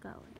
going.